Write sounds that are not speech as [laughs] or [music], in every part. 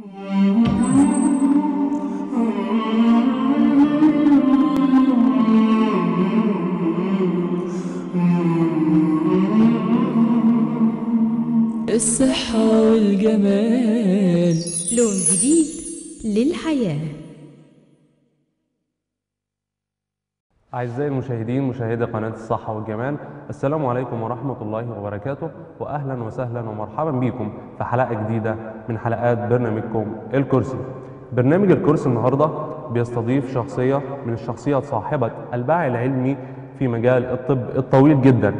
الصحة والجمال. لون جديد للحياة. أعزائي المشاهدين مشاهدي قناة الصحة والجمال السلام عليكم ورحمة الله وبركاته وأهلا وسهلا ومرحبا بكم في حلقة جديدة من حلقات برنامجكم الكرسي. برنامج الكرسي النهاردة بيستضيف شخصية من الشخصيات صاحبة الباع العلمي في مجال الطب الطويل جدا.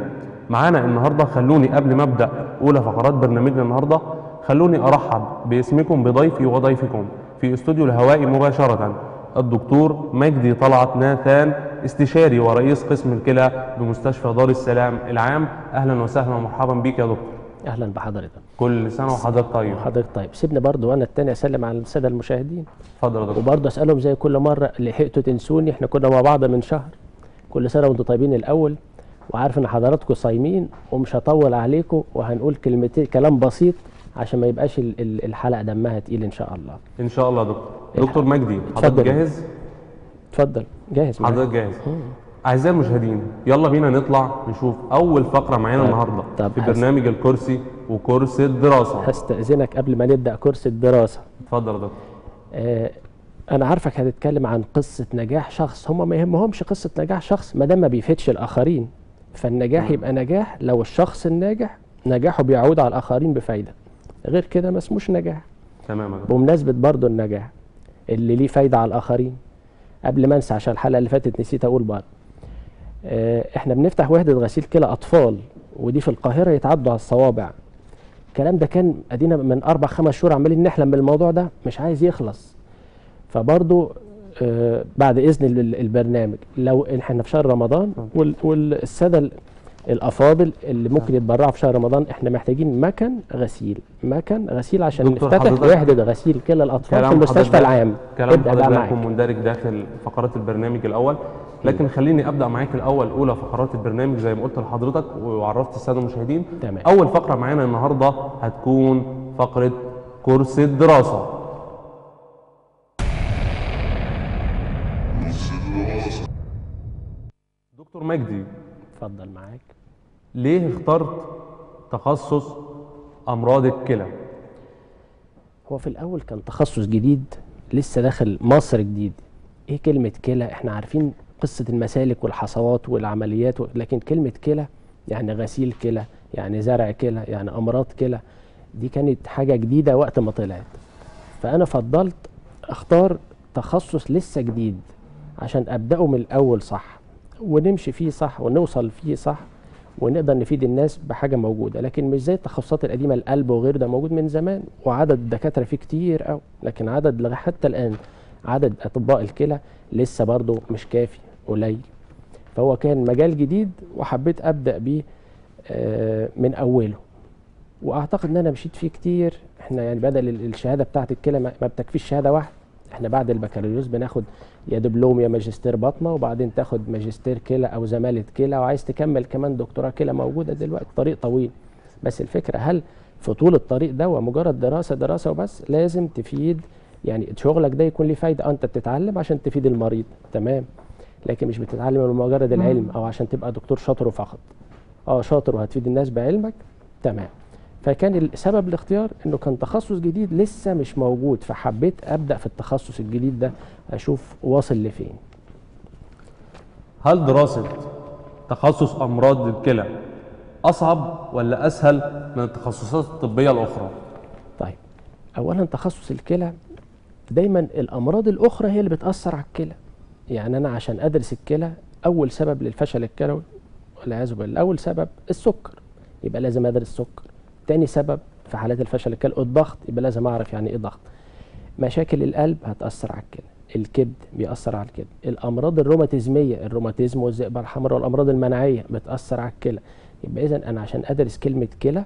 معانا النهاردة خلوني قبل ما أبدأ أولى فقرات برنامجنا النهاردة خلوني أرحب باسمكم بضيفي وضيفكم في استوديو الهوائي مباشرة. الدكتور مجدي طلعت ناثان استشاري ورئيس قسم الكلى بمستشفى دار السلام العام. أهلا وسهلا ومرحبا بك يا دكتور. أهلا بحضرتك. كل سنة وحضرتك طيب. حضرتك طيب. سيبني برضو وأنا التاني أسلم على السادة المشاهدين. اتفضل يا دكتور. وبرضه أسألهم زي كل مرة لحقتوا تنسوني؟ إحنا كنا مع بعض من شهر. كل سنة وأنتم طيبين الأول. وعارف إن حضراتكم صايمين ومش هطول عليكم وهنقول كلمتين كلام بسيط. عشان ما يبقاش ال- ال- الحلقة دمها تقيل إن شاء الله. إن شاء الله يا دكتور. دكتور مجدي حضرتك. جاهز؟ اتفضل. جاهز. حضرتك جاهز. أعزائي المشاهدين يلا بينا نطلع نشوف أول فقرة معانا النهارده طب في برنامج الكرسي وكورس الدراسة. هستأذنك قبل ما نبدأ كورس الدراسة. اتفضل يا دكتور. آه، أنا عارفك هتتكلم عن قصة نجاح شخص. هم ما يهمهمش قصة نجاح شخص ما دام ما بيفيدش الآخرين. فالنجاح يبقى نجاح. لو الشخص الناجح نجاحه بيعود على الآخرين بفايدة. غير كده ما اسموش نجاح. تمام يا دكتور بمناسبة برضو النجاح اللي ليه فايدة على الآخرين قبل ما انسى عشان الحلقة اللي فاتت نسيت أقول برضه آه، إحنا بنفتح وحدة غسيل كلى أطفال ودي في القاهرة يتعدوا على الصوابع. الكلام ده كان أدينا من أربع خمس شهور عمالين نحلم بالموضوع ده مش عايز يخلص. فبرضو آه، بعد إذن ال- ال- البرنامج لو إحنا في شهر رمضان وال- والسادة ال- الأفاضل اللي ممكن يتبرعوا في شهر رمضان إحنا محتاجين مكن غسيل مكن غسيل عشان نفتتح وحده غسيل كلى الأطفال في المستشفى العام. كلام حضرتك مندرج داخل فقرات البرنامج الأول. لكن خليني أبدأ معاك الأول أولى فقرات البرنامج زي ما قلت لحضرتك وعرفت السادة المشاهدين. تمام. أول فقرة معانا النهارده هتكون فقرة كورس الدراسة. دكتور مجدي اتفضل معاك. ليه اخترت تخصص أمراض الكلى؟ هو في الأول كان تخصص جديد لسه داخل مصر جديد. إيه كلمة كلى؟ إحنا عارفين قصة المسالك والحصوات والعمليات و... لكن كلمة كلى يعني غسيل كلى يعني زرع كلى يعني أمراض كلى دي كانت حاجة جديدة وقت ما طلعت. فأنا فضلت أختار تخصص لسه جديد عشان أبدأه من الأول صح. ونمشي فيه صح ونوصل فيه صح ونقدر نفيد الناس بحاجة موجودة. لكن مش زي التخصصات القديمة القلب وغير ده موجود من زمان. وعدد الدكاترة فيه كتير قوي لكن عدد لغايه حتى الآن عدد أطباء الكلى لسه برضه مش كافي قليل. فهو كان مجال جديد وحبيت أبدأ بيه آه، من أوله. وأعتقد إن أنا مشيت فيه كتير. إحنا يعني بدل ال- الشهادة بتاعت الكلى ما بتكفيش شهادة واحدة. إحنا بعد البكالوريوس بناخد يا دبلوم يا ماجستير باطنه وبعدين تاخد ماجستير كلى أو زمالة كلى وعايز تكمل كمان دكتوراه كلى موجودة دلوقتي. طريق طويل. بس الفكرة هل في طول الطريق ده ومجرد دراسة دراسة وبس لازم تفيد يعني شغلك ده يكون ليه فايدة؟ آه، أنت بتتعلم عشان تفيد المريض. تمام. لكن مش بتتعلم لمجرد العلم أو عشان تبقى دكتور شاطر وفقط أه شاطر وهتفيد الناس بعلمك. تمام. فكان السبب الاختيار إنه كان تخصص جديد لسه مش موجود فحبيت أبدأ في التخصص الجديد ده أشوف واصل لفين. هل دراسة تخصص أمراض الكلى أصعب ولا أسهل من التخصصات الطبية الأخرى؟ طيب اولا تخصص الكلى دايما الأمراض الأخرى هي اللي بتأثر على الكلى. يعني أنا عشان أدرس الكلى أول سبب للفشل الكلوي والعياذ بالله أول سبب السكر. يبقى لازم أدرس السكر تاني سبب في حالات الفشل الكلوي الضغط يبقى لازم أعرف يعني إيه ضغط. مشاكل القلب هتأثر على الكلى الكبد بيأثر على الكلى الأمراض الروماتيزمية الروماتيزم والذئبه الحمراء والامراض المناعية بتأثر على الكلى. يبقى اذا أنا عشان أدرس كلمة كلى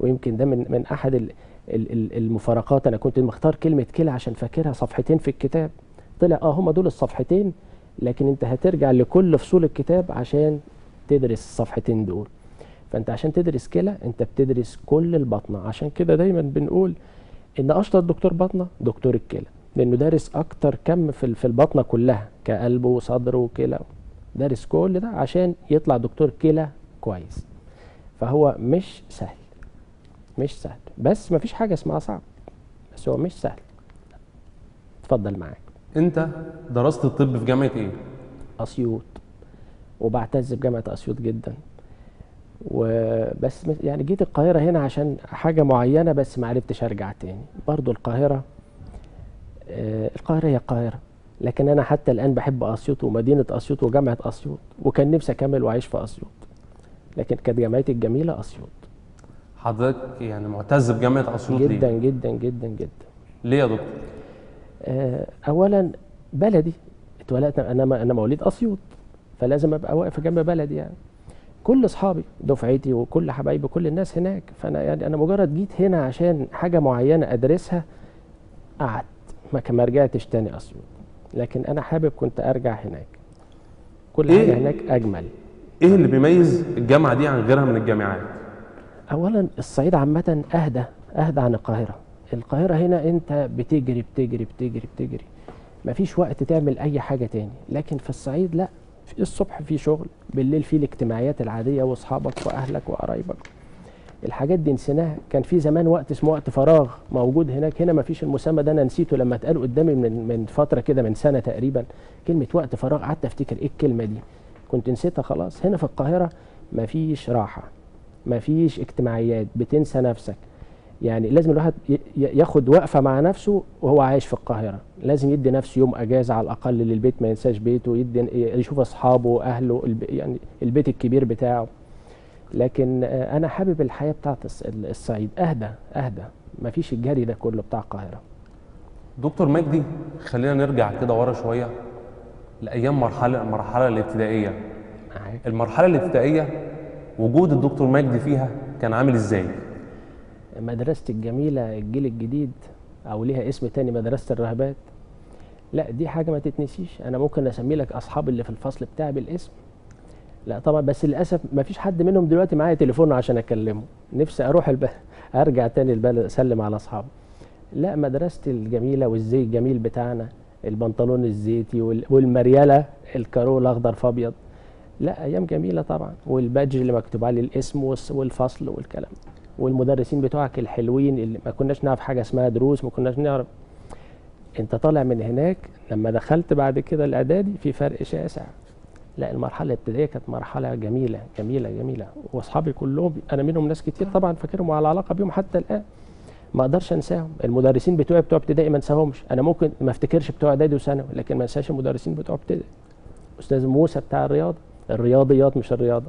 ويمكن ده من من أحد ال- ال- ال- المفارقات أنا كنت مختار كلمة كلى عشان فاكرها صفحتين في الكتاب. طلع آه هم دول الصفحتين لكن أنت هترجع لكل فصول الكتاب عشان تدرس الصفحتين دول. فانت عشان تدرس كلى انت بتدرس كل البطنة. عشان كده دايما بنقول إن أشطر دكتور باطنه دكتور الكلى لأنه دارس أكتر كم في في الباطنه كلها كقلب وصدر وكلى. دارس كل ده عشان يطلع دكتور كلى كويس. فهو مش سهل مش سهل. بس مفيش حاجة اسمها صعب بس هو مش سهل. اتفضل معاك. أنت درست الطب في جامعة إيه؟ أسيوط. وبعتز بجامعه أسيوط جدا. وبس يعني جيت القاهرة هنا عشان حاجة معينة بس ما عرفتش أرجع تاني. برضو القاهرة آه، القاهرة هي القاهرة لكن أنا حتى الآن بحب أسيوط ومدينة أسيوط وجامعة أسيوط وكان نفسي أكمل وأعيش في أسيوط لكن كانت جامعتي الجميلة أسيوط. حضرتك يعني معتز بجامعة أسيوط ليه؟ جدا جدا جدا جدا. ليه يا دكتور؟ آه، اولا بلدي اتولدت أنا أنا مواليد أسيوط فلازم أبقى واقف جنب بلدي يعني. كل أصحابي دفعتي وكل حبايبي كل الناس هناك. فأنا يعني أنا مجرد جيت هنا عشان حاجة معينة أدرسها قعدت. ما رجعتش تاني أسيوط. لكن أنا حابب كنت أرجع هناك. كل إيه؟ حاجة هناك أجمل. إيه اللي بيميز الجامعة دي عن غيرها من الجامعات؟ اولا الصعيد عامة أهدى أهدى عن القاهرة. القاهرة هنا أنت بتجري بتجري بتجري بتجري. مفيش وقت تعمل أي حاجة تاني. لكن في الصعيد لا. الصبح في شغل بالليل في الاجتماعيات العادية وأصحابك وأهلك وقرايبك. الحاجات دي نسيناها. كان في زمان وقت اسمه وقت فراغ موجود هناك. هنا مفيش المسمى ده أنا نسيته لما اتقال قدامي من من فترة كده من سنة تقريبا. كلمة وقت فراغ قعدت أفتكر إيه الكلمة دي. كنت نسيتها خلاص. هنا في القاهرة مفيش راحة مفيش اجتماعيات. بتنسى نفسك. يعني لازم الواحد ياخد وقفة مع نفسه وهو عايش في القاهرة. لازم يدي نفسه يوم أجازة على الأقل للبيت ما ينساش بيته يدي يشوف أصحابه واهله الب- يعني البيت الكبير بتاعه. لكن آه، أنا حابب الحياة بتاعت الص- الصعيد. أهدى أهدى. مفيش الجري ده كله بتاع القاهرة. دكتور مجدي خلينا نرجع كده ورا شوية لأيام مرحلة المرحله الابتدائية. المرحلة الابتدائية وجود الدكتور مجدي فيها كان عامل إزاي؟ مدرستي الجميلة الجيل الجديد أو ليها اسم تاني مدرسة الرهبات. لا دي حاجة ما تتنسيش. أنا ممكن أسمي لك أصحابي اللي في الفصل بتاعي بالاسم. لا طبعا بس للأسف ما فيش حد منهم دلوقتي معايا تليفون عشان أكلمه. نفسي أروح البلد أرجع تاني البلد أسلم على أصحابي. لا مدرستي الجميلة والزي الجميل بتاعنا البنطلون الزيتي وال- والمريالة الكارو الأخضر فأبيض لا أيام جميلة طبعا. والبادج اللي مكتوب عليه الاسم والفصل والكلام والمدرسين بتوعك الحلوين اللي ما كناش نعرف حاجة اسمها دروس ما كناش نعرف. انت طالع من هناك لما دخلت بعد كده الإعدادي في فرق شاسع. لا المرحلة الابتدائية كانت مرحلة جميلة جميلة جميلة. واصحابي كلهم أنا منهم ناس كتير طبعا فاكرهم وعلى علاقة بيهم حتى الآن. ما أقدرش أنساهم. المدرسين بتوعي بتوع ابتدائي ما أنساهمش. أنا ممكن ما أفتكرش بتوع إعدادي وثانوي لكن ما أنساش المدرسين بتوع ابتدائي. أستاذ موسى بتاع الرياضة. الرياضيات مش الرياضة.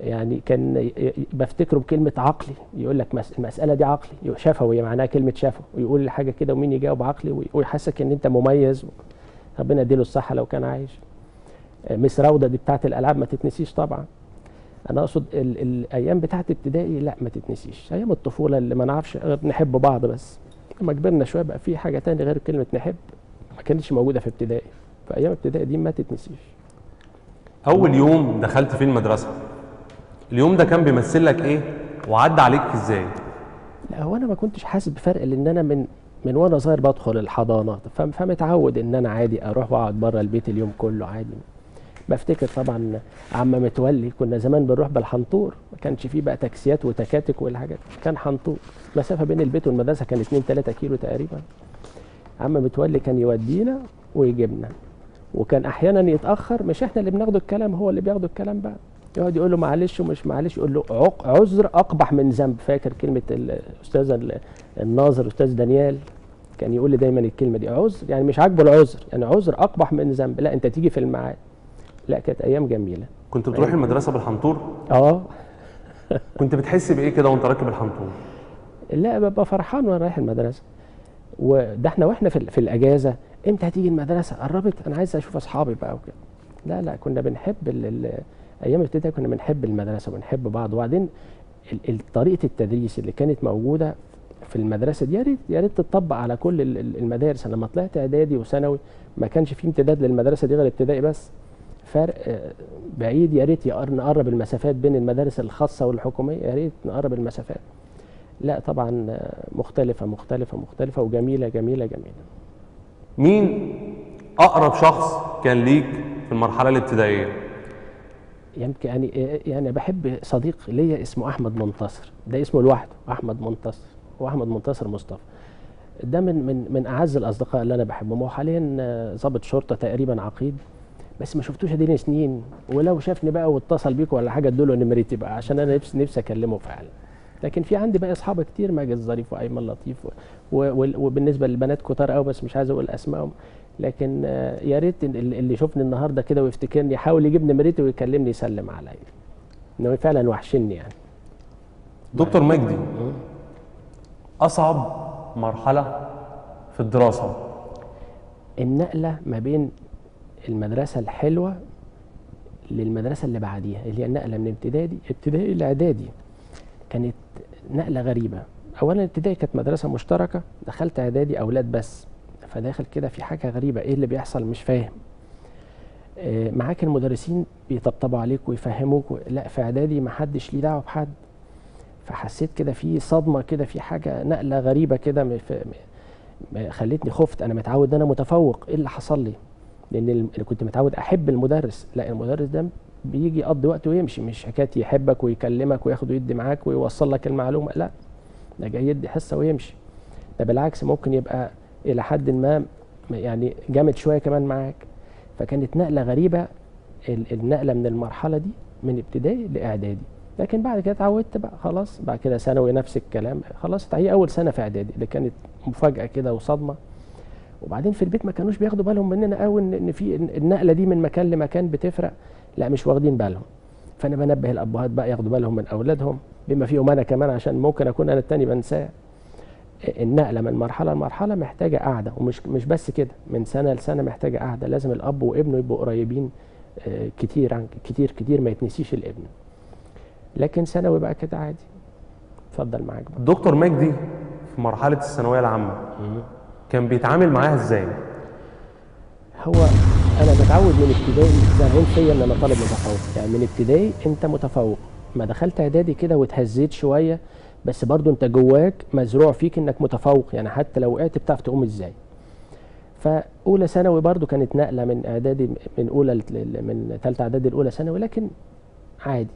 يعني كان بفتكره بكلمة عقلي يقول لك مس- المسألة دي عقلي شفوي معناها كلمة شفوي ويقول الحاجة كده ومين يجاوب عقلي وي- ويحسسك إن أنت مميز. ربنا يديله الصحة لو كان عايش. آه، مس روضة دي بتاعت الألعاب ما تتنسيش طبعا. أنا أقصد ال- الأيام بتاعت ابتدائي لا ما تتنسيش. أيام الطفولة اللي ما نعرفش غير نحب بعض بس. لما كبرنا شوية بقى في حاجة تانية غير كلمة نحب ما كانتش موجودة في ابتدائي. فأيام ابتدائي دي ما تتنسيش. أول يوم دخلت فيه المدرسة اليوم ده كان بيمثل لك إيه؟ وعدى عليك إزاي؟ لا هو أنا ما كنتش حاسس بفرق لأن أنا من من وأنا صغير بدخل الحضانة فم- فمتعود إن أنا عادي أروح وأقعد بره البيت اليوم كله عادي. بفتكر طبعا عم متولي كنا زمان بنروح بالحنطور ما كانش فيه بقى تاكسيات وتكاتك والحاجات كان حنطور. مسافة بين البيت والمدرسة كان 2 3 كيلو تقريبا. عم متولي كان يودينا ويجيبنا. وكان أحيانا يتأخر مش إحنا اللي بناخده الكلام هو اللي بياخده الكلام بقى. يقعد يقول له معلش ومش معلش يقول له عق عذر أقبح من ذنب. فاكر كلمة الأستاذ ال- الناظر أستاذ دانيال؟ كان يقول لي دايما الكلمة دي عذر يعني مش عاجبه العذر يعني عذر أقبح من ذنب. لا أنت تيجي في الميعاد. لا كانت أيام جميلة. كنت بتروح المدرسة بالحنطور؟ آه. كنت بتحس بإيه كده وأنت راكب الحنطور؟ لا ببقى فرحان وأنا رايح المدرسة. وده إحنا وإحنا في, في الأجازة. إمتى هتيجي المدرسة؟ قربت. أنا عايز أشوف أصحابي بقى وكده. لا لا كنا بنحب ال أيام الابتدائي كنا بنحب المدرسة وبنحب بعض وبعدين طريقة التدريس اللي كانت موجودة في المدرسة دي يا ريت يا ريت تطبق على كل ال- ال- المدارس. أنا لما طلعت إعدادي وثانوي ما كانش في امتداد للمدرسة دي غير ابتدائي بس. فرق آه، بعيد يا ريت نقرب المسافات بين المدارس الخاصة والحكومية يا ريت نقرب المسافات. لا طبعا آه، مختلفة مختلفة مختلفة وجميلة جميلة جميلة. مين أقرب شخص كان ليك في المرحلة الابتدائية؟ يمكن يعني يعني بحب صديق ليا اسمه أحمد منتصر. ده اسمه لوحده أحمد منتصر واحمد منتصر مصطفى. ده من من من أعز الأصدقاء اللي أنا بحبهم. هو حاليا ضابط شرطة تقريبا عقيد بس ما شفتوش اديني سنين. ولو شافني بقى واتصل بيكم ولا حاجة ادوا له نمرتي بقى عشان أنا نفسي نفسي أكلمه فعلا. لكن في عندي بقى أصحاب كتير ماجد ظريف وأيمن لطيف وبالنسبة للبنات كتار قوي بس مش عايز أقول أسمائهم. لكن آه، يا ريت اللي يشوفني النهارده كده ويفتكرني يحاول يجيب نمرتي ويكلمني يسلم عليا إنه فعلا وحشني يعني. دكتور مجدي أصعب مرحلة في الدراسة؟ النقلة ما بين المدرسة الحلوة للمدرسة اللي بعديها اللي هي النقلة من ابتدائي ابتدائي لاعدادي كانت نقلة غريبة. اولا ابتدائي كانت مدرسة مشتركة دخلت إعدادي أولاد بس. فداخل كده في حاجة غريبة إيه اللي بيحصل؟ مش فاهم. آه، معاك المدرسين بيطبطبوا عليك ويفهموك لا في إعدادي ما حدش ليه دعوة بحد. فحسيت كده في صدمة كده في حاجة نقلة غريبة كده خلتني خفت. أنا متعود إن أنا متفوق. إيه اللي حصل لي؟ لأن اللي كنت متعود أحب المدرس. لا المدرس ده بيجي يقضي وقته ويمشي. مش حكاية يحبك ويكلمك وياخد ويدي معاك ويوصل لك المعلومة. لا ده جاي يدي حصة ويمشي. ده بالعكس ممكن يبقى إلى حد ما يعني جامد شوية كمان معاك. فكانت نقلة غريبة ال- النقلة من المرحلة دي من ابتدائي لإعدادي. لكن بعد كده اتعودت بقى خلاص. بعد كده ثانوي نفس الكلام. خلاص هي أول سنة في إعدادي اللي كانت مفاجأة كده وصدمة. وبعدين في البيت ما كانوش بياخدوا بالهم مننا قوي ان في النقلة دي من مكان لمكان بتفرق. لا مش واخدين بالهم. فأنا بنبه الأبهات بقى ياخدوا بالهم من أولادهم بما فيهم أنا كمان عشان ممكن أكون أنا التاني بنساه. النقلة من مرحلة لمرحلة محتاجة قعده ومش مش بس كده من سنة لسنة محتاجة قعده لازم الأب وابنه يبقوا قريبين آه، كتير عن كتير كتير ما يتنسيش الابن. لكن ثانوي بقى كده عادي. اتفضل معاك بقى. دكتور مجدي في مرحلة الثانوية العامة كان بيتعامل معاها إزاي؟ هو أنا متعود من ابتدائي زارعين فيا إن أنا طالب متفوق. يعني من ابتدائي أنت متفوق. ما دخلت إعدادي كده واتهزيت شوية بس برضو انت جواك مزروع فيك انك متفوق يعني حتى لو وقعت بتعرف تقوم إزاي. فأولى ثانوي برضو كانت نقلة من إعدادي من أولى من ثالثه إعدادي لأولى ثانوي لكن عادي.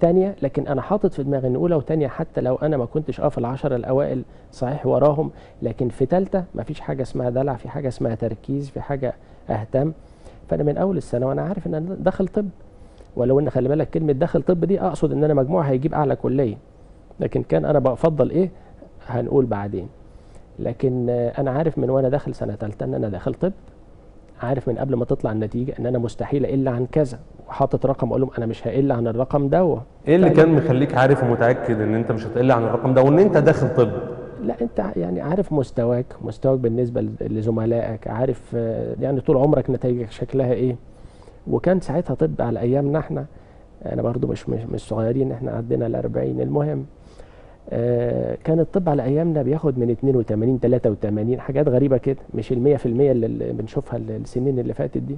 تانية لكن أنا حاطط في دماغي إن أولى وتانية حتى لو أنا ما كنتش آه في العشرة الأوائل صحيح وراهم لكن في تالتة ما فيش حاجة اسمها دلع في حاجة اسمها تركيز في حاجة أهتم. فأنا من أول السنة وأنا عارف إن أنا داخل طب. ولو إن خلي بالك كلمة داخل طب دي أقصد إن أنا مجموع هيجيب أعلى كلية. لكن كان أنا بفضل إيه؟ هنقول بعدين. لكن أنا عارف من وأنا داخل سنة ثالثه إن أنا داخل طب عارف من قبل ما تطلع النتيجة إن أنا مستحيل أقل عن كذا وحاطط رقم أقول لهم أنا مش هقل عن الرقم دوت إيه اللي طيب. كان مخليك عارف ومتأكد إن أنت مش هتقل عن الرقم ده وإن أنت داخل طب؟ لا أنت يعني عارف مستواك مستواك بالنسبة لزملائك عارف آه، يعني طول عمرك نتائجك شكلها إيه؟ وكان ساعتها طب على أيامنا إحنا أنا برضو مش مش, مش صغيرين إحنا عدينا ال 40 المهم. كان الطب على أيامنا بياخد من 82 83 حاجات غريبة كده مش ال 100% اللي بنشوفها ال- السنين اللي فاتت دي.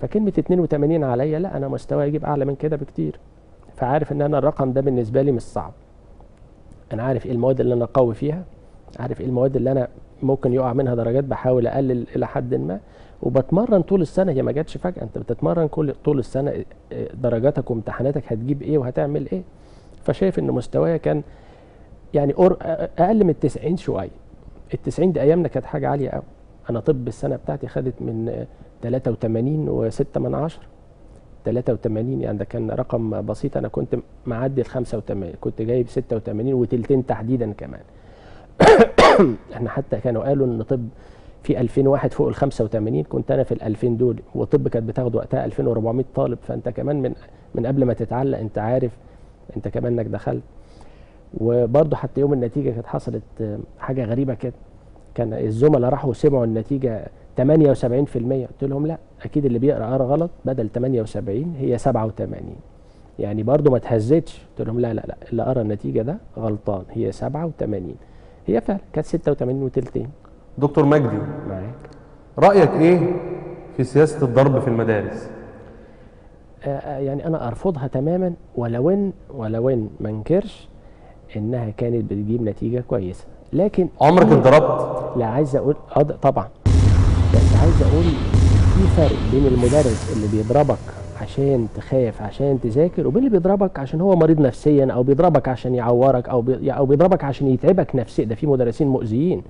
فكلمة 82 عليا لا أنا مستواي يجيب أعلى من كده بكتير. فعارف إن أنا الرقم ده بالنسبة لي مش صعب. أنا عارف إيه المواد اللي أنا قوي فيها عارف إيه المواد اللي أنا ممكن يقع منها درجات بحاول أقلل إلى حد ما. وبتمرن طول السنة هي ما جاتش فجأة. أنت بتتمرن كل طول السنة إيه درجاتك وامتحاناتك هتجيب إيه وهتعمل إيه. فشايف إن مستوايا كان يعني أقل من التسعين شوية. التسعين دي أيامنا كانت حاجة عالية قوي أنا طب السنة بتاعتي خدت من آه، 83 و6 من عشرة 83 يعني ده كان رقم بسيط. أنا كنت معدي ال 85 كنت جايب 86 وتلتين تحديدا كمان. [coughs] إحنا حتى كانوا قالوا إن طب في 2000 واحد فوق ال 85 كنت أنا في ال 2000 دول. وطب كانت بتاخد وقتها 2400 طالب. فأنت كمان من من قبل ما تتعلق أنت عارف أنت كمان إنك دخلت. وبرضه حتى يوم النتيجة كانت حصلت آه، حاجة غريبة كده. كان الزملاء راحوا سمعوا النتيجة 78% قلت لهم لا أكيد اللي بيقرأ قرأ غلط بدل 78 هي 87 يعني برضه ما تهزتش. قلت لهم لا لا لا اللي قرأ النتيجة ده غلطان هي 87 هي فعلا كانت 86 وتلتين. دكتور مجدي معاك. رأيك إيه في سياسة الضرب في المدارس؟ آه، آه، يعني أنا أرفضها تماما ولو إن ولو إن ما انكرش إنها كانت بتجيب نتيجة كويسة. لكن عمرك اتضربت لا عايز أقول آه طبعا. بس عايز أقول في فرق بين المدرس اللي بيضربك عشان تخاف عشان تذاكر وبين اللي بيضربك عشان هو مريض نفسيا أو بيضربك عشان يعورك أو بي أو بيضربك عشان يتعبك نفسيا. ده في مدرسين مؤذيين.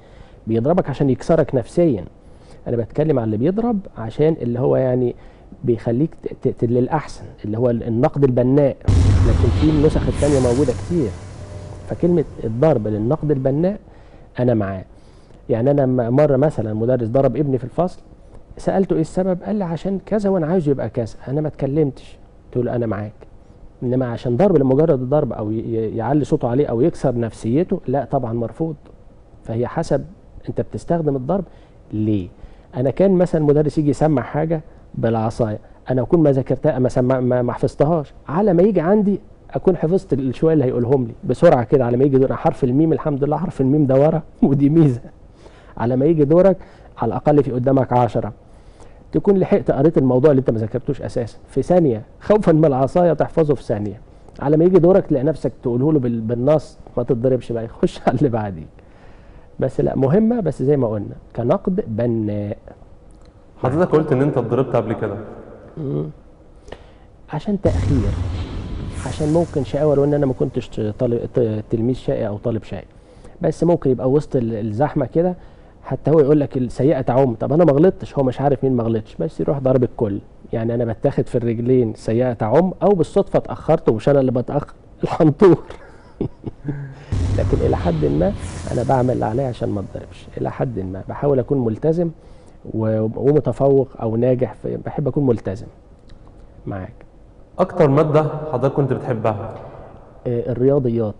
بيضربك عشان يكسرك نفسيا. أنا بتكلم عن اللي بيضرب عشان اللي هو يعني بيخليك للأحسن اللي هو النقد البناء. لكن في النسخ الثانية موجودة كتير. فكلمة الضرب للنقد البناء أنا معاه. يعني أنا مرة مثلا مدرس ضرب ابني في الفصل سألته إيه السبب؟ قال لي عشان كذا وأنا عايزه يبقى كذا أنا ما اتكلمتش. قلت له أنا معاك. إنما عشان ضرب لمجرد الضرب أو يعلي صوته عليه أو يكسر نفسيته لا طبعا مرفوض. فهي حسب أنت بتستخدم الضرب ليه. أنا كان مثلا مدرس يجي يسمع حاجة بالعصاية أنا أكون ما ذاكرتها ما, ما حفظتهاش. على ما يجي عندي أكون حفظت الشويه اللي هيقولهم لي. بسرعة كده على ما يجي دور حرف الميم الحمد لله. حرف الميم ده ورا. [laughs] ودي ميزة. على ما يجي دورك على الأقل في قدامك عشرة. تكون لحقت قريت الموضوع اللي انت ما ذاكرتوش أساسا. في ثانية. خوفا من العصاية تحفظه في ثانية. على ما يجي دورك تلاقي نفسك تقوله له بال- بالنص. ما تتضربش بقى. يخش على اللي بعديك بس لا مهمة. بس زي ما قلنا كنقد بناء. حضرتك قلت إن أنت اتضربت قبل كده. عشان تأخير. عشان ممكن شقاوه لو إن أنا ما كنتش طالب تلميذ شقي أو طالب شقي بس ممكن يبقى وسط ال- الزحمة كده حتى هو يقول لك السيئه تعم. طب أنا ما غلطتش هو مش عارف مين ما غلطش. بس يروح ضارب الكل. يعني أنا بتاخد في الرجلين سيئة تعم أو بالصدفة اتأخرت ومش أنا اللي بتاخر الحنطور. [laughs] لكن إلى حد ما أنا بعمل اللي عليا عشان ما أتضربش. إلى حد ما بحاول أكون ملتزم ومتفوق أو ناجح في بحب أكون ملتزم. معاك. أكتر مادة حضرتك كنت بتحبها؟ آه، الرياضيات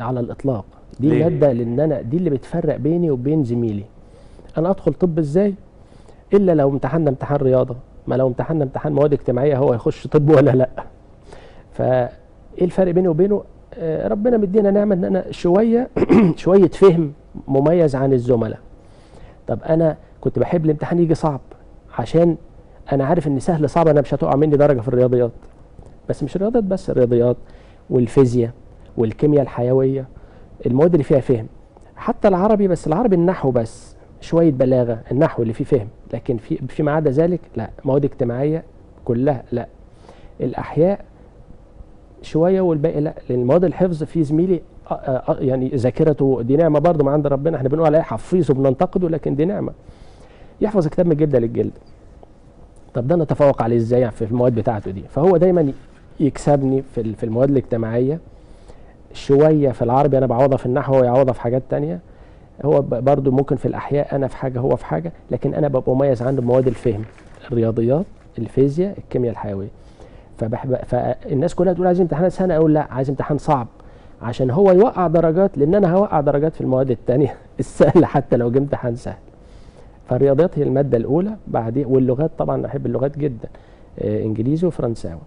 على الإطلاق. دي ليه؟ الماده لأن أنا دي اللي بتفرق بيني وبين زميلي. أنا أدخل طب إزاي؟ إلا لو امتحنا امتحان رياضة. ما لو امتحنا امتحان مواد اجتماعية هو يخش طب ولا لأ. فايه الفرق بيني وبينه؟ آه، ربنا مدينا نعمة إن أنا شوية [clears throat] شوية فهم مميز عن الزملاء. طب أنا كنت بحب الامتحان يجي صعب عشان أنا عارف إن سهل صعب أنا مش هتقع مني درجة في الرياضيات. بس مش الرياضيات بس الرياضيات والفيزياء والكيمياء الحيوية المواد اللي فيها فهم. حتى العربي بس العربي النحو بس شوية بلاغة النحو اللي فيه فهم. لكن في فيما عدا ذلك؟ لا. مواد اجتماعية كلها لا. الأحياء شوية والباقي لا. لأن مواد الحفظ في زميلي يعني ذاكرته دي نعمه برضه من عند ربنا. إحنا بنقول عليه حفيظ وبننتقده لكن دي نعمه يحفظ كتاب من الجلد للجلد. طب ده نتفوق عليه إزاي في المواد بتاعته دي؟ فهو دايما يكسبني في في المواد الاجتماعية شوية في العربي أنا بعوضها في النحو هو يعوضها في حاجات تانية. هو برضو ممكن في الأحياء أنا في حاجة هو في حاجة لكن أنا ببقى مميز عنده مواد الفهم الرياضيات الفيزياء الكيمياء الحيوية. فبحب فالناس كلها تقول عايز امتحان سنة؟ أقول لا عايز امتحان صعب عشان هو يوقع درجات لأن أنا هوقع درجات في المواد التانية [laughs] السهلة حتى لو جه امتحان سهل. فالرياضيات هي المادة الأولى بعدين واللغات طبعا أحب اللغات جدا آه، إنجليزي وفرنساوي.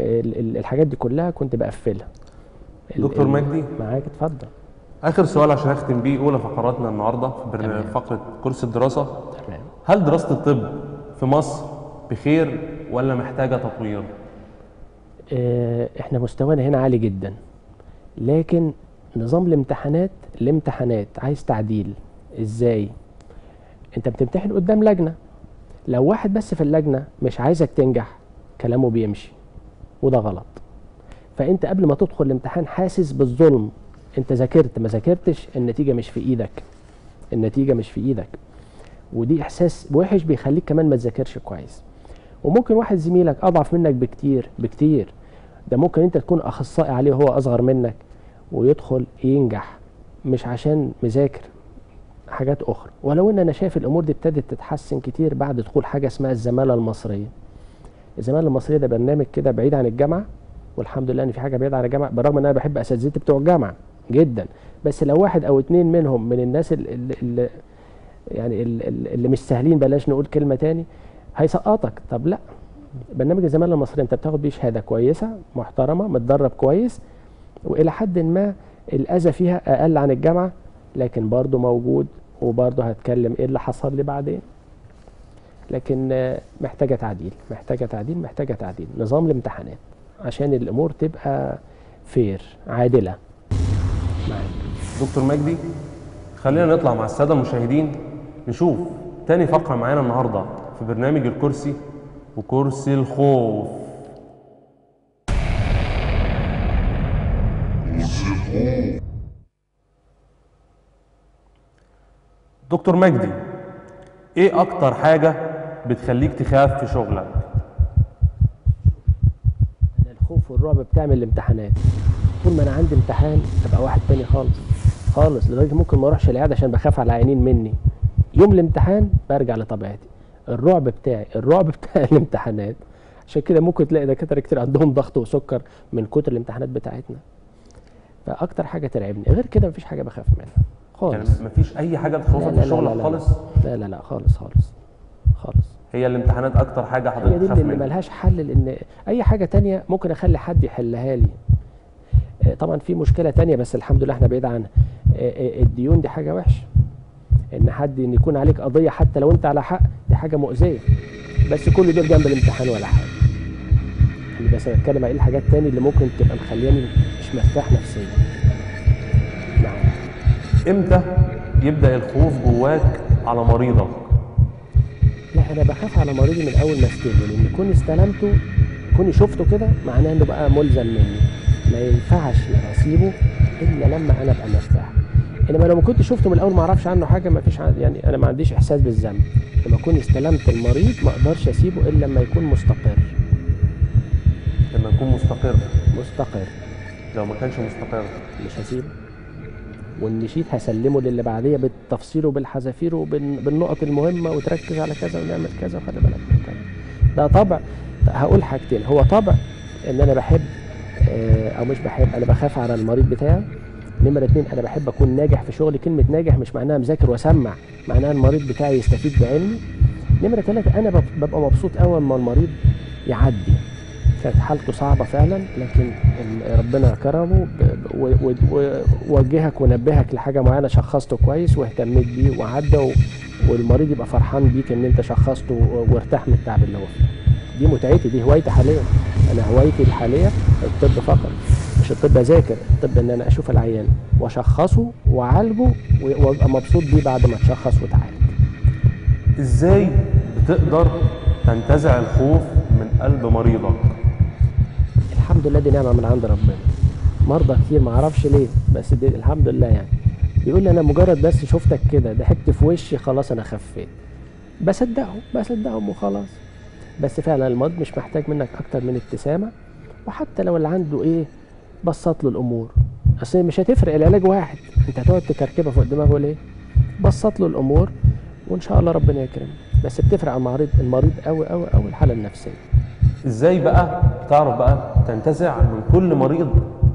الحاجات دي كلها كنت بقفلها. دكتور مجدي؟ معاك اتفضل. آخر سؤال عشان أختم بيه اولى فقراتنا النهارده في. فقرة كورس الدراسة. تمام. هل دراسة الطب في مصر بخير ولا محتاجة تطوير؟ آه، إحنا مستوانا هنا عالي جدا. لكن نظام الامتحانات الامتحانات عايز تعديل. إزاي؟ أنت بتمتحن قدام لجنة. لو واحد بس في اللجنة مش عايزك تنجح كلامه بيمشي. وده غلط. فأنت قبل ما تدخل الامتحان حاسس بالظلم. أنت ذاكرت ما ذاكرتش النتيجة مش في إيدك. النتيجة مش في إيدك. ودي إحساس وحش بيخليك كمان ما تذاكرش كويس. وممكن واحد زميلك أضعف منك بكتير بكتير. ده ممكن أنت تكون أخصائي عليه وهو أصغر منك ويدخل ينجح مش عشان مذاكر حاجات أخرى. ولو إن أنا شايف الأمور دي ابتدت تتحسن كتير بعد دخول حاجة اسمها الزمالة المصرية. الزماله المصرية ده برنامج كده بعيد عن الجامعة والحمد لله إن في حاجة بعيدة عن الجامعة بالرغم إن أنا بحب اساتذتي بتوع الجامعة جدا. بس لو واحد أو اتنين منهم من الناس اللي, اللي يعني ال- ال- اللي مش سهلين بلاش نقول كلمة تاني هيسقطك. طب لا برنامج الزماله المصرية أنت بتاخد بيه شهادة كويسة محترمة متدرب كويس وإلى حد ما الأذى فيها أقل عن الجامعة لكن برضه موجود وبرضه هتكلم إيه اللي حصل لي بعدين. لكن محتاجة تعديل محتاجة تعديل محتاجة تعديل. نظام الامتحانات عشان الأمور تبقى فير عادلة. معاك دكتور مجدي خلينا نطلع مع السادة المشاهدين نشوف تاني فقرة معانا النهارده في برنامج الكرسي وكرسي الخوف. دكتور مجدي إيه أكتر حاجة بتخليك تخاف في شغلك. الخوف والرعب بتعمل الامتحانات. طول ما أنا عندي امتحان أبقى واحد تاني خالص. خالص لدرجة ممكن ما أروحش العيادة عشان بخاف على عينين مني. يوم الامتحان برجع لطبيعتي. الرعب بتاعي الرعب [laughs] بتاع الامتحانات. عشان كده ممكن تلاقي دكاترة كتير عندهم ضغط وسكر من كتر الامتحانات بتاعتنا. فأكتر حاجة ترعبني. غير كده مفيش حاجة بخاف منها. يعني خالص مفيش أي حاجة لا في شغلك لا. خالص؟ لا لا لا خالص خالص خالص. هي الامتحانات أكتر حاجة حضرتك دي اللي ملهاش حل لأن أي حاجة تانية ممكن أخلي حد يحلها لي. آه، طبعا في مشكلة تانية بس الحمد لله إحنا بعيد عنها. آه، آه، الديون دي حاجة وحشة. إن حد إن يكون عليك قضية حتى لو أنت على حق دي حاجة مؤذية. بس كل دول جنب الامتحان ولا حاجة. أنا بس بتكلم عن إيه الحاجات تاني اللي ممكن تبقى مخلياني مش مرتاح نفسيا؟ معاك إمتى يبدأ الخوف جواك على مريضك أنا بخاف على مريضي من أول ما استلمه لأن كوني استلمته كوني شفته كده معناه إنه بقى ملزم مني. ما ينفعش أسيبه إلا لما أنا أبقى مرتاح. إنما لو ما كنت شفته من الأول ما أعرفش عنه حاجة ما فيش عن- يعني أنا ما عنديش إحساس بالذنب. لما أكون استلمت المريض ما أقدرش أسيبه إلا لما يكون مستقر. لما يكون مستقر. مستقر. لو ما كانش مستقر. مش هسيبه. وان نشيت هسلمه للي بعديه بالتفصيل وبالحذافير وبالنقط المهمة وتركز على كذا ونعمل كذا وخلي بالك من كذا. ده طبع. هقول حاجتين. هو طبع إن أنا بحب آه، أو مش بحب أنا بخاف على المريض بتاعي. نمرة اتنين أنا بحب أكون ناجح في شغلي. كلمة ناجح مش معناها مذاكر وأسمع. معناها المريض بتاعي يستفيد بعلمي. نمرة ثلاثة أنا بب- ببقى مبسوط قوي اما المريض يعدي. كانت حالته صعبة فعلا لكن ربنا كرمه ووجهك ونبهك لحاجة معينة شخصته كويس واهتميت بيه وعدى والمريض يبقى فرحان بيك إن أنت شخصته وارتاح من التعب اللي هو فيه. دي متعتي دي هوايتي حاليا. أنا هوايتي الحالية الطب فقط مش الطب أذاكر. الطب إن أنا أشوف العيان وأشخصه وأعالجه وأبقى مبسوط بيه بعد ما اتشخص وتعالج. إزاي بتقدر تنتزع الخوف من قلب مريضك؟ الحمد لله دي نعمة من عند ربنا. مرضى كتير ما أعرفش ليه بس دي الحمد لله يعني. بيقول لي أنا مجرد بس شفتك كده ضحكت في وشي خلاص أنا خفيت. بصدقهم بصدقهم وخلاص. بس فعلا المريض مش محتاج منك أكتر من ابتسامة وحتى لو اللي عنده إيه بسط له الأمور أصل مش هتفرق العلاج واحد أنت هتقعد تكركبها فوق دماغه ليه بسط له الأمور وإن شاء الله ربنا يكرمه بس بتفرق على المريض المريض قوي قوي قوي الحالة النفسية. إزاي بقى بتعرف بقى تنتزع من كل مريض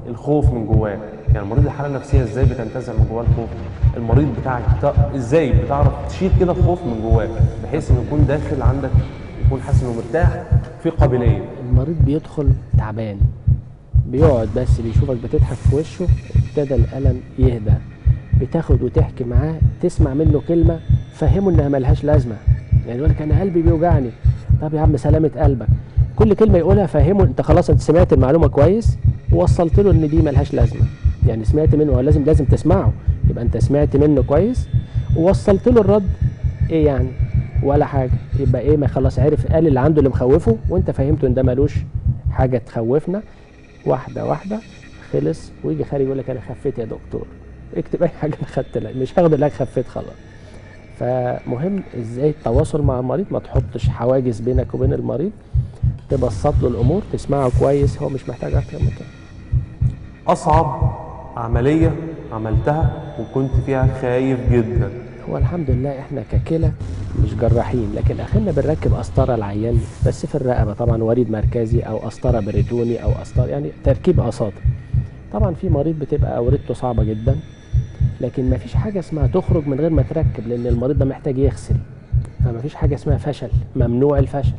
الخوف من جواه؟ يعني مريض الحالة النفسية إزاي بتنتزع من جواه الخوف؟ المريض بتاعك بتا... إزاي بتعرف تشيل كده الخوف من جواه؟ بحيث إنه يكون داخل عندك يكون حاسس إنه مرتاح في قابلية. المريض بيدخل تعبان. بيقعد بس بيشوفك بتضحك في وشه ابتدى الألم يهدى. بتاخد وتحكي معاه تسمع منه كلمة فهمه إنها ملهاش لازمة. يعني يقول لك أنا قلبي بيوجعني. طب يا عم سلامة قلبك. كل كلمة يقولها فهمه انت خلاص انت سمعت المعلومة كويس ووصلت له ان دي ملهاش لازمة. يعني سمعت منه هو لازم لازم تسمعه. يبقى انت سمعت منه كويس ووصلت له الرد إيه يعني؟ ولا حاجة. يبقى إيه ما خلاص عرف قال اللي عنده اللي مخوفه وانت فهمته ان ده ملوش حاجة تخوفنا. واحدة واحدة خلص ويجي خارج يقول لك أنا خفيت يا دكتور. اكتب أي حاجة أنا [laughs] خدت لك. مش هاخد لك خفيت خلاص. فمهم إزاي التواصل مع المريض؟ ما تحطش حواجز بينك وبين المريض. تبسط له الأمور تسمعه كويس هو مش محتاج أكتر من كده. أصعب عملية عملتها وكنت فيها خايف جدا. هو الحمد لله إحنا ككلى مش جراحين لكن اخرنا بنركب قسطره العيان بس في الرقبة طبعا وريد مركزي أو قسطره بريتوني أو قسطره يعني تركيب قساطر طبعا في مريض بتبقى أوريدته صعبة جدا لكن ما فيش حاجة اسمها تخرج من غير ما تركب لأن المريض ده محتاج يغسل. فما فيش حاجة اسمها فشل ممنوع الفشل.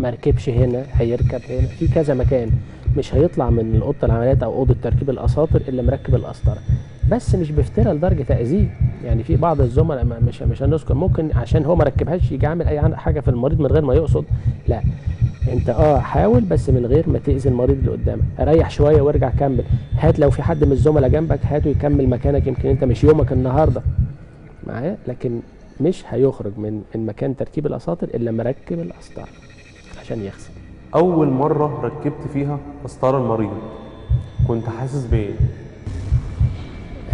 ما ركبش هنا هيركب هنا في كذا مكان. مش هيطلع من أوضة العمليات أو أوضة تركيب الاساطر إلا مركب القسطره بس مش بيفترى لدرجة تأذيه. يعني في بعض الزملاء مش مش هنذكر. ممكن عشان هو ما ركبهاش يجي عامل أي حاجة في المريض من غير ما يقصد. لا. أنت آه حاول بس من غير ما تأذي المريض اللي قدامك. ريح شوية وارجع كمل. هات لو في حد من الزملاء جنبك هاته يكمل مكانك. يمكن أنت مش يومك النهارده. معايا؟ لكن مش هيخرج من من مكان تركيب الاساطر إلا لما ركب الاسطار عشان يغسل. أول مرة ركبت فيها اسطار المريض. كنت حاسس بإيه؟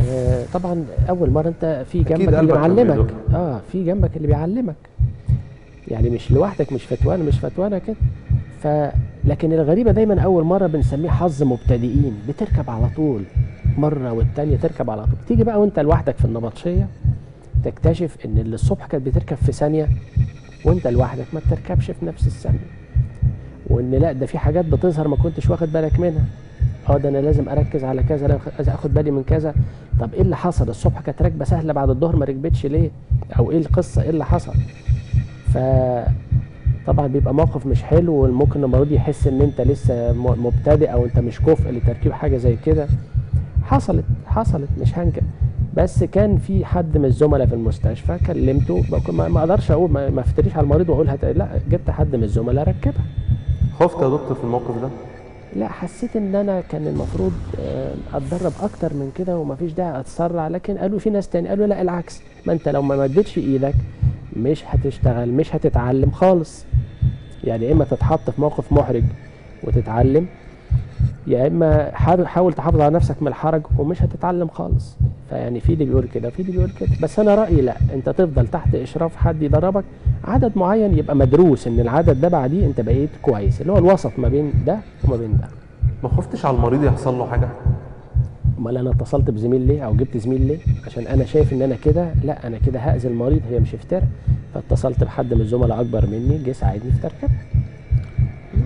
آه طبعا أول مرة أنت في جنبك اللي بيدق. آه في جنبك اللي بيعلمك. يعني مش لوحدك مش فتوانه مش فتوانة كده. ف لكن الغريبة دايما أول مرة بنسميه حظ مبتدئين. بتركب على طول. مرة والتانية تركب على طول. تيجي بقى وأنت لوحدك في النبطشية تكتشف إن اللي الصبح كانت بتركب في ثانية وأنت لوحدك ما بتركبش في نفس الثانية. وإن لا ده في حاجات بتظهر ما كنتش واخد بالك منها. آه ده أنا لازم أركز على كذا لازم أخد بالي من كذا. طب إيه اللي حصل؟ الصبح كانت راكبة سهلة بعد الظهر ما ركبتش ليه؟ أو إيه القصة؟ إيه اللي حصل؟ ف طبعا بيبقى موقف مش حلو وممكن المريض يحس إن أنت لسه مبتدئ أو أنت مش كفء لتركيب حاجة زي كده. حصلت حصلت مش هنكر. بس كان في حد من الزملاء في المستشفى كلمته ما أقدرش أقول ما أفتريش على المريض واقول هت... لا جبت حد من الزملاء ركبها. خفت يا دكتور في الموقف ده؟ لا حسيت إن أنا كان المفروض آه، أتدرب أكتر من كده ومفيش داعي أتسرع لكن قالوا في ناس تاني قالوا لا العكس. ما أنت لو ما مدتش إيدك مش هتشتغل مش هتتعلم خالص. يعني إما تتحط في موقف محرج وتتعلم يا إما حاول تحافظ على نفسك من الحرج ومش هتتعلم خالص. فيعني في اللي بيقول كده وفي اللي بيقول كده. بس أنا رأيي لا أنت تفضل تحت إشراف حد يدربك. عدد معين يبقى مدروس إن العدد ده بعديه أنت بقيت كويس اللي هو الوسط ما بين ده وما بين ده. ما خفتش على المريض يحصل له حاجة؟ أمال أنا اتصلت بزميل ليه أو جبت زميل ليه؟ عشان أنا شايف إن أنا كده لا أنا كده هأذي المريض هي مش افتراء فاتصلت بحد من الزملاء اكبر مني جه ساعدني في تركيب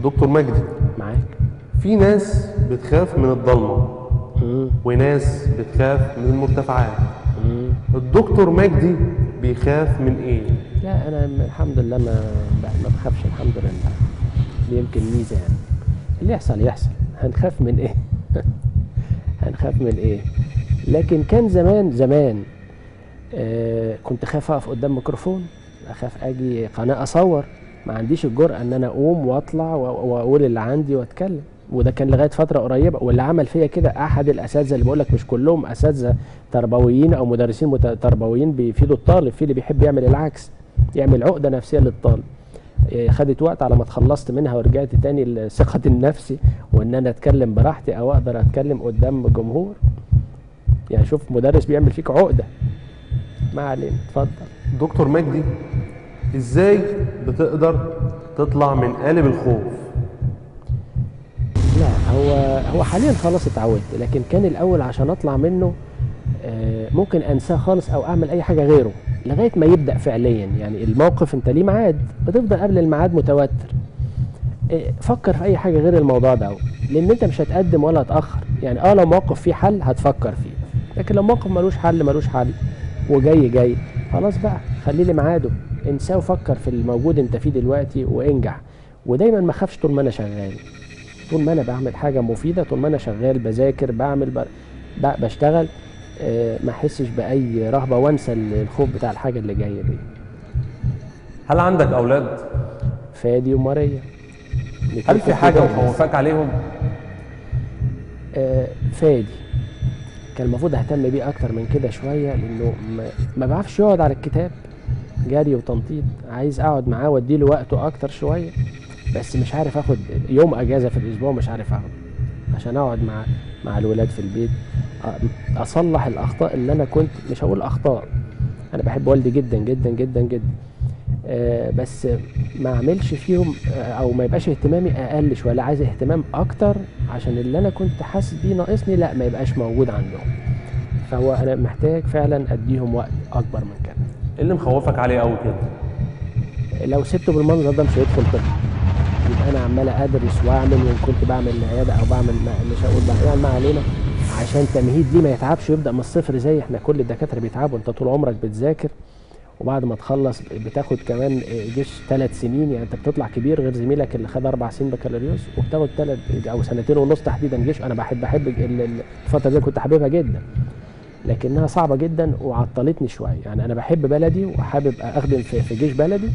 دكتور مجدي. معاك. في ناس بتخاف من الضلمه. وناس بتخاف من المرتفعات. الدكتور مجدي بيخاف من إيه؟ لا أنا الحمد لله ما ما بخافش الحمد لله. دي يمكن ميزة يعني. اللي يحصل يحصل. هنخاف من إيه؟ [laughs] هنخاف من إيه؟ لكن كان زمان زمان آه كنت خايف أقف قدام ميكروفون أخاف أجي قناة أصور. ما عنديش الجرأة إن أنا أقوم وأطلع وأقول اللي عندي وأتكلم. وده كان لغاية فترة قريبة. واللي عمل فيا كده أحد الأساتذة اللي بقول لك مش كلهم أساتذة تربويين أو مدرسين تربويين بيفيدوا الطالب في اللي بيحب يعمل العكس يعمل عقدة نفسية للطالب. إيه، خدت وقت على ما اتخلصت منها ورجعت تاني لثقة النفس وإن أنا أتكلم براحتي أو أقدر أتكلم قدام جمهور. يعني شوف مدرس بيعمل فيك عقدة. ما علينا اتفضل. دكتور مجدي إزاي بتقدر تطلع من قالب الخوف؟ هو هو حاليا خلاص اتعودت لكن كان الأول عشان أطلع منه آه، ممكن أنساه خالص أو أعمل أي حاجة غيره لغاية ما يبدأ فعليا. يعني الموقف أنت ليه ميعاد؟ بتفضل قبل الميعاد متوتر. آه، فكر في أي حاجة غير الموضوع ده لأن أنت مش هتقدم ولا هتاخر يعني آه لو موقف فيه حل هتفكر فيه لكن لو موقف ملوش حل ملوش حل وجاي جاي خلاص بقى خليه لميعاده. انساه وفكر في الموجود أنت فيه دلوقتي وانجح. ودايما ما خافش طول ما أنا شغال. طول ما أنا بعمل حاجة مفيدة طول ما أنا شغال بذاكر بعمل ب... بشتغل آه، ما أحسش بأي رهبة وأنسى الخوف بتاع الحاجة اللي جاية دي. هل عندك أولاد؟ فادي وماريا هل في حاجة مخوفاك عليهم؟ آه، فادي. كان المفروض أهتم بيه أكتر من كده شوية لأنه ما, ما بعرفش يقعد على الكتاب. جري وتنطيط. عايز أقعد معاه وأديله وقته أكتر شوية. بس مش عارف آخد يوم أجازة في الأسبوع مش عارف آخد عشان أقعد مع مع الولاد في البيت. أصلح الأخطاء اللي أنا كنت مش هقول أخطاء أنا بحب والدي جدا جدا جدا جدا. آه، بس ما أعملش فيهم أو ما يبقاش اهتمامي أقل شوية لا عايز اهتمام أكتر عشان اللي أنا كنت حاسس بيه ناقصني لا ما يبقاش موجود عندهم. فهو أنا محتاج فعلا أديهم وقت أكبر من كده. إيه اللي مخوفك عليه قوي كده؟ لو سبته بالمنظر ده مش هيدخل طب. أنا عمال أدرس وأعمل وان كنت بعمل عيادة أو بعمل مش هقول بقى. يعني ما علينا. عشان تمهيد ليه ما يتعبش ويبدا من الصفر زي إحنا كل الدكاترة بيتعبوا. أنت طول عمرك بتذاكر وبعد ما تخلص بتاخد كمان جيش ثلاث سنين. يعني أنت بتطلع كبير غير زميلك اللي خد أربع سنين بكالوريوس وبتاخد ثلاث أو سنتين ونص تحديدا جيش. أنا بحب بحب ال- ال- الفترة دي كنت حاببها جدا لكنها صعبة جدا وعطلتني شوية. يعني أنا بحب بلدي وحابب أخدم في جيش بلدي.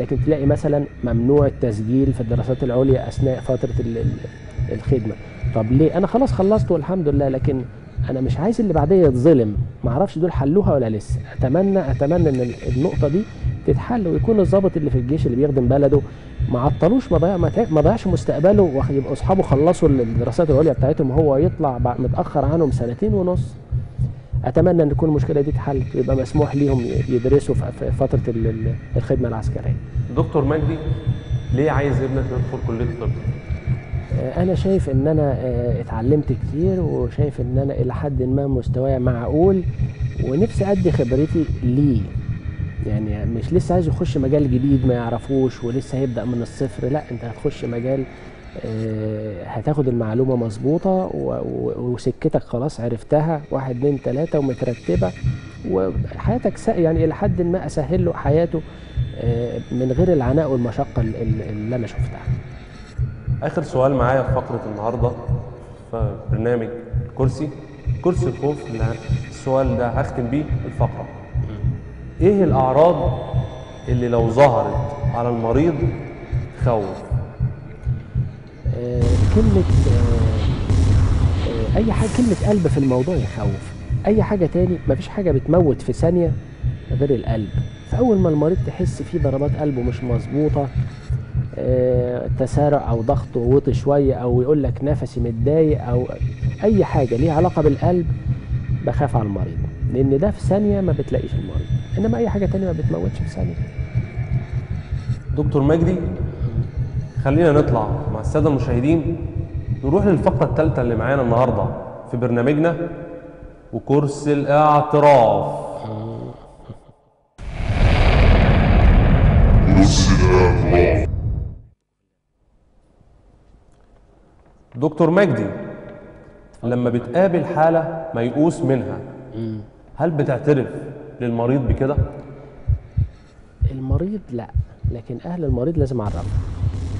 لكن تلاقي مثلا ممنوع التسجيل في الدراسات العليا أثناء فترة ال- ال- الخدمة. طب ليه؟ أنا خلاص خلصت والحمد لله لكن أنا مش عايز اللي بعديه يتظلم. ما أعرفش دول حلوها ولا لسه. أتمنى أتمنى إن ال- النقطة دي تتحل ويكون الضابط اللي في الجيش اللي بيخدم بلده ما عطلوش ما ضيع ما ضيعش مستقبله ويبقى أصحابه خلصوا الدراسات العليا بتاعتهم وهو يطلع متأخر عنهم سنتين ونص. أتمنى أن تكون المشكلة دي اتحلت ويبقى مسموح ليهم يدرسوا في فترة ال- ال- الخدمة العسكرية. دكتور مجدي ليه عايز ابنك يدخل كلية الطب آه، أنا شايف إن أنا آه، اتعلمت كتير وشايف إن أنا إلى حد ما مستواي معقول ونفسي أدي خبرتي ليه. يعني مش لسه عايز يخش مجال جديد ما يعرفوش ولسه هيبدأ من الصفر لا أنت هتخش مجال هتاخد المعلومة مظبوطة وسكتك خلاص عرفتها واحد اتنين تلاتة ومترتبة وحياتك يعني إلى حد ما أسهل له حياته آه، من غير العناء والمشقة ال- ال- اللي أنا شفتها. آخر سؤال معايا في فقرة النهارده في برنامج كرسي كرسي الخوف السؤال ده هختم بيه الفقرة. إيه الأعراض اللي لو ظهرت على المريض تخوف آه، كلمة آه، آه، أي حاجة كلمة قلب في الموضوع يخوف. أي حاجة تاني مفيش حاجة بتموت في ثانية غير القلب. فأول ما المريض تحس فيه ضربات قلبه مش مظبوطة آه، تسارع أو ضغطه وطي شوية أو يقول لك نفسي متضايق أو أي حاجة ليها علاقة بالقلب بخاف على المريض. لأن ده في ثانية ما بتلاقيش المريض. إنما أي حاجة تانية ما بتموتش في ثانية. دكتور مجدي؟ خلينا نطلع مع السادة المشاهدين نروح للفقرة الثالثة اللي معانا النهارده في برنامجنا وكرسي الاعتراف دكتور مجدي لما بتقابل حالة ميؤوس منها هل بتعترف للمريض بكده؟ المريض لا لكن أهل المريض لازم اعرفهم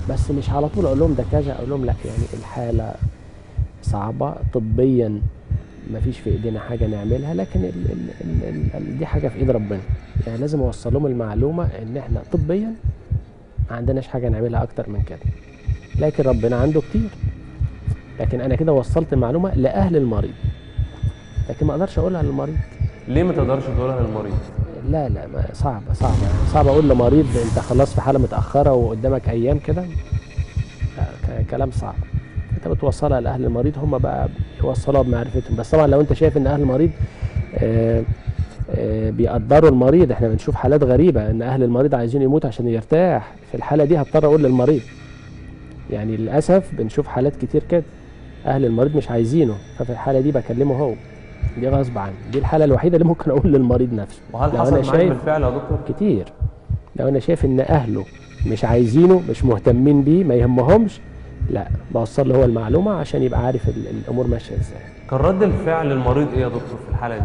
بس مش على طول أقول لهم ده كذا أقول لهم لا يعني الحالة صعبة طبيا ما فيش في إيدينا حاجة نعملها لكن ال ال ال ال ال دي حاجة في إيد ربنا. يعني لازم أوصل لهم المعلومة إن إحنا طبيا ما عندناش حاجة نعملها أكتر من كده. لكن ربنا عنده كتير. لكن أنا كده وصلت المعلومة لأهل المريض. لكن ما أقدرش أقولها للمريض. ليه ما تقدرش تقولها للمريض؟ لا لا ما صعبة صعبة صعب أقول لمريض أنت خلاص في حالة متأخرة وقدامك أيام كده؟ كلام صعب. أنت بتوصلها لأهل المريض هم بقى يوصلوها بمعرفتهم. بس طبعا لو أنت شايف إن أهل المريض آه، آه، بيقدروا المريض إحنا بنشوف حالات غريبة إن أهل المريض عايزين يموت عشان يرتاح. في الحالة دي هضطر أقول للمريض. يعني للأسف بنشوف حالات كتير كده. أهل المريض مش عايزينه. ففي الحالة دي بكلمه هو. دي غصب عني. دي الحالة الوحيدة اللي ممكن أقول للمريض نفسه. وهل لو حصل أنا معاك شايف بالفعل يا دكتور؟ كتير. لو أنا شايف إن أهله مش عايزينه مش مهتمين بيه ما يهمهمش لا بوصل له هو المعلومة عشان يبقى عارف ال- الأمور ماشية إزاي. كان رد الفعل المريض إيه يا دكتور في الحالة دي؟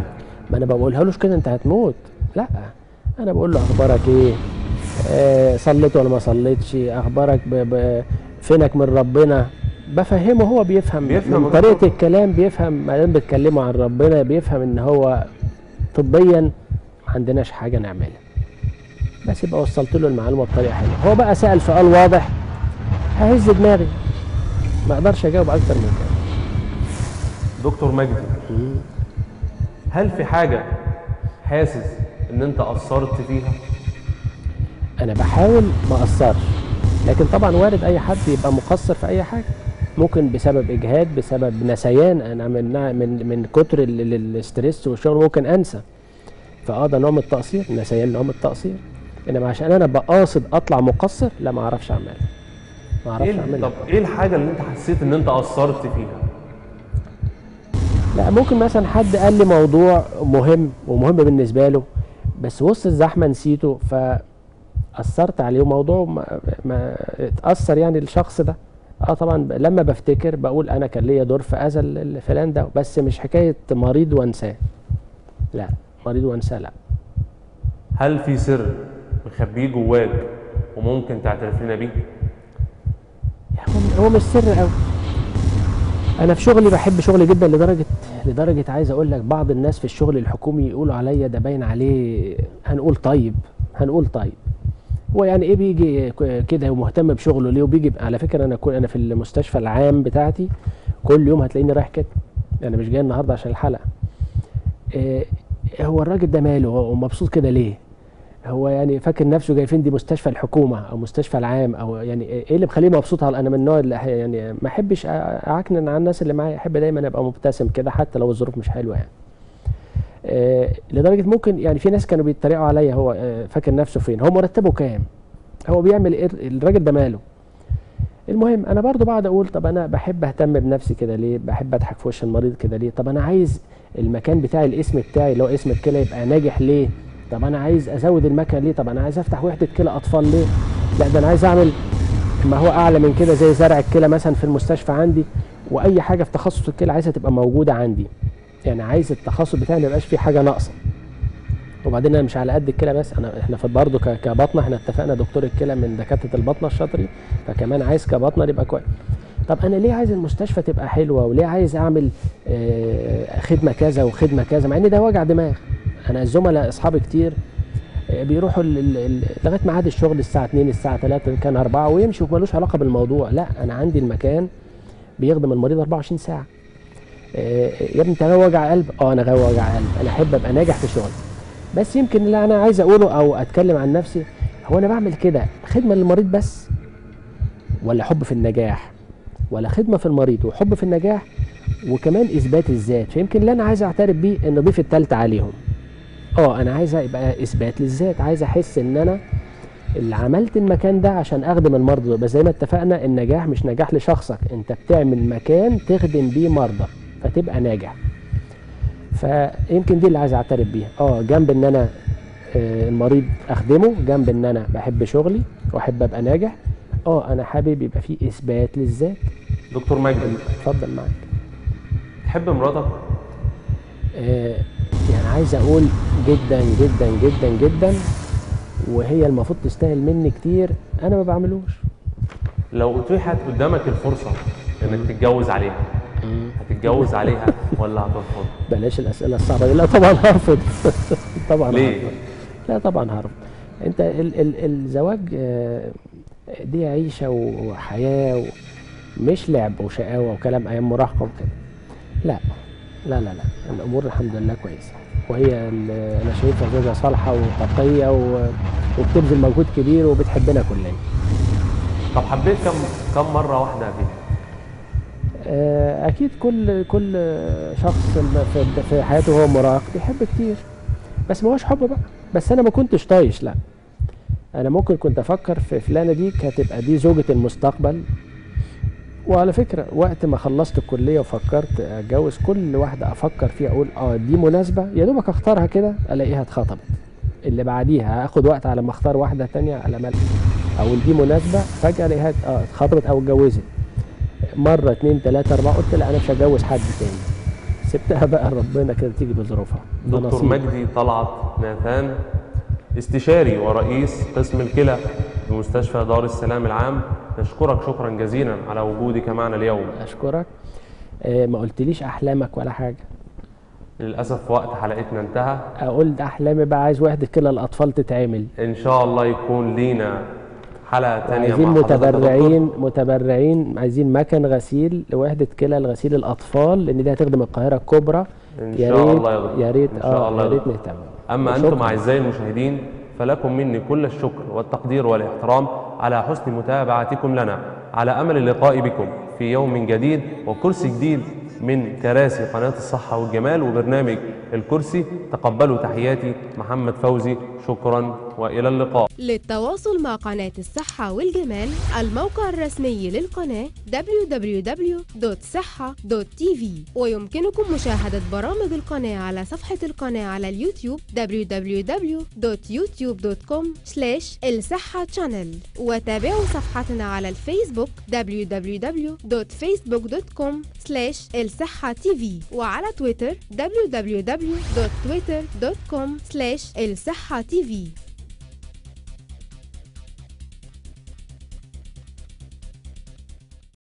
ما أنا بقولها لوش كده أنت هتموت. لا أنا بقول له أخبارك إيه؟ آه صليت ولا ما صليتش؟ أخبارك ب... ب... فينك من ربنا؟ بفهمه هو بيفهم, بيفهم من طريقة. الكلام بيفهم ما دام بيتكلموا عن ربنا بيفهم إن هو طبيا ما عندناش حاجة نعملها. بس يبقى وصلت له المعلومة بطريقة حلوة. هو بقى سأل سؤال واضح ههز دماغي. ما أقدرش أجاوب أكتر من كده. دكتور مجدي هل في حاجة حاسس إن أنت قصرت فيها؟ أنا بحاول ما أقصرش لكن طبعا وارد أي حد يبقى مقصر في أي حاجة. ممكن بسبب إجهاد بسبب نسيان أنا من من من كتر ال- ال- الاسترس والشغل ممكن أنسى. فآه ده نوع من التقصير نسيان نوع من التقصير. إنما عشان أنا بقاصد أطلع مقصر لا ما أعرفش اعملها ما أعرفش إيه اعملها طب إيه الحاجة اللي أنت حسيت إن أنت قصرت فيها؟ لا ممكن مثلا حد قال لي موضوع مهم ومهم بالنسبة له بس وسط الزحمة نسيته فأثرت عليه وموضوع ما, ما اتأثر يعني الشخص ده. آه طبعا لما بفتكر بقول أنا كان ليا دور في اذى ال- الفلان ده بس مش حكاية مريض وانساه. لا مريض وانساه لا. هل في سر مخبيه جواك وممكن تعترف لنا بيه؟ هو- هو مش سر قوي أنا في شغلي بحب شغلي جدا لدرجه لدرجة عايز أقول لك بعض الناس في الشغل الحكومي يقولوا عليا ده باين عليه هنقول طيب هنقول طيب. هو يعني إيه بيجي كده ومهتم بشغله ليه؟ وبيجي على فكرة أنا أنا في المستشفى العام بتاعتي كل يوم هتلاقيني رايح كده. أنا مش جاي النهارده عشان الحلقة. إيه هو الراجل ده ماله؟ هو مبسوط كده ليه؟ هو يعني فاكر نفسه جاي فين دي مستشفى الحكومة أو مستشفى العام أو يعني إيه اللي مخليه مبسوط؟ على أنا من النوع اللي يعني ما أحبش أعكنن على الناس اللي معايا؟ أحب دايما أبقى مبتسم كده حتى لو الظروف مش حلوة يعني. لدرجة ممكن يعني في ناس كانوا بيتريقوا عليا هو آه، فاكر نفسه فين؟ هو مرتبه كام؟ هو بيعمل إيه؟ الراجل ده ماله؟ المهم أنا برضو بقعد أقول طب أنا بحب أهتم بنفسي كده ليه؟ بحب أضحك في وش المريض كده ليه؟ طب أنا عايز المكان بتاعي الاسم بتاعي اللي هو اسم الكلى يبقى ناجح ليه؟ طب أنا عايز أزود المكان ليه؟ طب أنا عايز أفتح وحدة كلى أطفال ليه؟ لا ده أنا عايز أعمل ما هو أعلى من كده زي زرع الكلى مثلا في المستشفى عندي وأي حاجة في تخصص الكلى عايزها تبقى موجودة عندي. يعني عايز التخصص بتاعي ما يبقاش فيه حاجة ناقصة. وبعدين أنا مش على قد الكلى بس أنا إحنا في برضه كبطنة إحنا اتفقنا دكتور الكلى من دكاترة البطنة الشاطرين فكمان عايز كبطنة يبقى كويس. طب أنا ليه عايز المستشفى تبقى حلوة؟ وليه عايز أعمل آه، خدمة كذا وخدمة كذا؟ مع إن ده وجع دماغ. أنا الزملاء أصحابي كتير آه، بيروحوا لغاية ميعاد الشغل الساعة 2 الساعة 3 إن كان 4 ويمشوا ملوش علاقة بالموضوع. لا أنا عندي المكان بيخدم المريض 24 ساعة. يا ابني انت غاوي وجع قلب؟ آه أنا غاوي وجع قلب. أنا احب ابقى ناجح في شغلي. بس يمكن اللي أنا عايز اقوله أو اتكلم عن نفسي هو أنا بعمل كده خدمة للمريض بس ولا حب في النجاح؟ ولا خدمة في المريض وحب في النجاح وكمان إثبات الذات؟ فيمكن اللي أنا عايز اعترف بيه ان اضيف التالتة عليهم. آه أنا عايز يبقى إثبات للذات. عايز احس ان أنا اللي عملت المكان ده عشان اخدم المرضى. بس زي ما اتفقنا النجاح مش نجاح لشخصك. انت بتعمل مكان تخدم بيه مرضى. فتبقى ناجح. فيمكن دي اللي عايز أعترف بيها. آه جنب إن أنا آه، المريض أخدمه جنب إن أنا بحب شغلي وأحب أبقى ناجح آه أنا حابب يبقى في إثبات للذات. دكتور مجدي اتفضل معاك. تحب مراتك؟ آه، يعني عايز أقول جدا جدا جدا جدا وهي المفروض تستاهل مني كتير أنا ما بعملوش. لو اتيحت قدامك الفرصة إنك تتجوز عليها هتتجوز عليها ولا هترفض؟ بلاش الأسئلة الصعبة دي. لا طبعا هرفض. [laughs] طبعا ليه؟ هرفض. لا طبعا هرفض. أنت ال ال الزواج آه، دي عيشة وحياة و- مش لعب وشقاوة وكلام أيام مراهقة وكده. لا. لا لا لا. الأمور الحمد لله كويسة. وهي أنا شايفها زوجة صالحة وتقية و- وبتبذل مجهود كبير وبتحبنا كلنا. طب حبيت كم كم مرة واحدة فيها؟ أكيد كل كل شخص في حياته هو مراهق بيحب كتير. بس ما هوش حب بقى. بس أنا ما كنتش طايش لا. أنا ممكن كنت أفكر في فلانة دي هتبقى دي زوجة المستقبل. وعلى فكرة وقت ما خلصت الكلية وفكرت أتجوز كل واحدة أفكر فيها أقول آه دي مناسبة. يا دوبك أختارها كده ألاقيها اتخطبت. اللي بعديها هاخد وقت على ما أختار واحدة تانية على ملك أقول دي مناسبة فجأة ألاقيها آه اتخطبت أو اتجوزت. مرة اتنين تلاتة أربعة. قلت لا أنا مش هتجوز حد تاني. سبتها بقى ربنا كده تيجي بظروفها دكتور. مجدي طلعت ناثان استشاري ورئيس قسم الكلى بمستشفى دار السلام العام. نشكرك شكرا جزيلا على وجودك معنا اليوم. أشكرك. آه ما قلتليش أحلامك ولا حاجة؟ للأسف وقت حلقتنا انتهى. أقول ده أحلامي بقى عايز وحدة كده الأطفال تتعمل. إن شاء الله يكون لينا حلقة تانية عايزين. متبرعين متبرعين عايزين مكن غسيل لوحدة كلى لغسيل الأطفال لأن دي هتخدم القاهرة الكبرى يا شاء ريت الله يا. يا ريت إن شاء الله يا ريت. نهتم أما وشكراً. أنتم أعزائي المشاهدين فلكم مني كل الشكر والتقدير والإحترام على حسن متابعتكم لنا على أمل اللقاء بكم في يوم جديد وكرسي جديد من كراسي قناة الصحة والجمال وبرنامج الكرسي. تقبلوا تحياتي محمد فوزي. شكرا وإلى اللقاء. للتواصل مع قناة الصحة والجمال الموقع الرسمي للقناة www.صحة.tv ويمكنكم مشاهدة برامج القناة على صفحة القناة على اليوتيوب www.youtube.com الصحة channel. وتابعوا صفحتنا على الفيسبوك www.facebook.com الصحة tv وعلى تويتر www.twitter.com الصحة tv